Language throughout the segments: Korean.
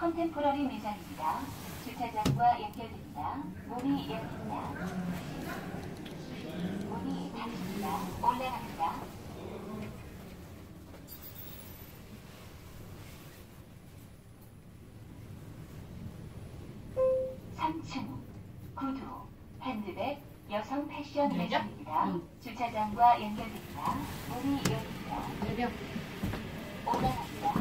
컨템포러리 매장입니다. 주차장과 연결됩니다. 문이 열립니다. 문이 닫힙니다. 올라갑니다. 3층 구두 핸드백 여성 패션 매장입니다. 주차장과 연결됩니다. 문이 열립니다. 올라갑니다.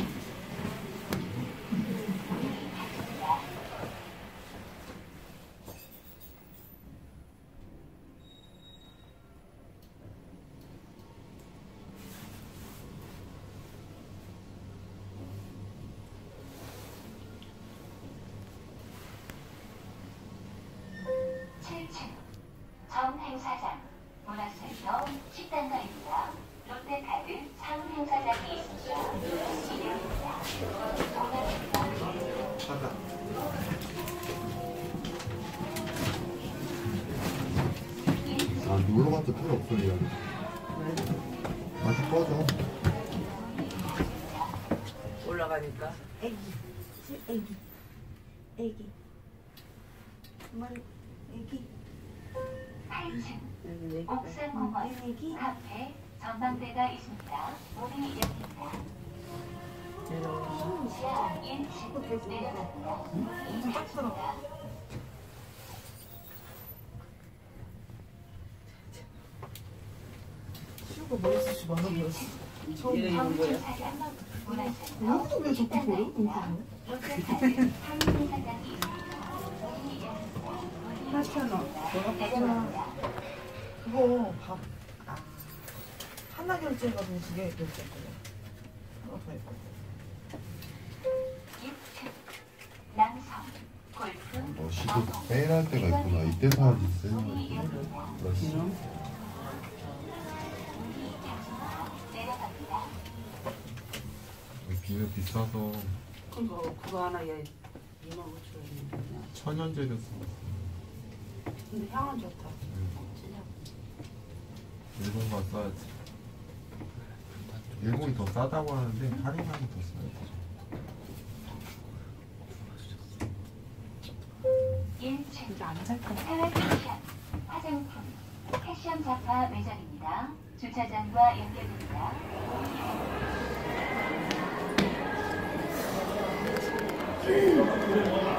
문화센터 식당가입니다. 롯데카드 상 행사장이 있습니다. 이름입니다. 올라갑니다. 아 놀러 갔다 필요 없어 이거 다시 꺼져 올라가니까 애기, 애기, 애기. 말, 애기, 8층 네. 옥상공원 애기. 카페 전망대가 있습니다. 문이 열립니다. 지하 1층 내려갑니다. 문이 닫힙니다. 머리숱이 많아 보였어. 처음 이런 거야? 아무도 왜상 행사장이 있습니다. 8,000원. 내려갑니다. 그거 밥. 아. 하나 결제해가지고 두개 결제했거든. 하나 더 했거든. 6층 남성 골프 너 시도 세일할 때가 있구나 이때 사야지. 내려갑니다. 비는 비싸서 그거 그거 하나 얘 2만 5천 원이야. 천연재료 써. 근데 향은 좋다. 진짜. 일본 가 써야지. 일본이 더 싸다고 하는데 할인하면 더 싸야지. 1층 해외 패션 화장품 패션 잡화 매장입니다. 주차장과 연결됩니다. 열립니다.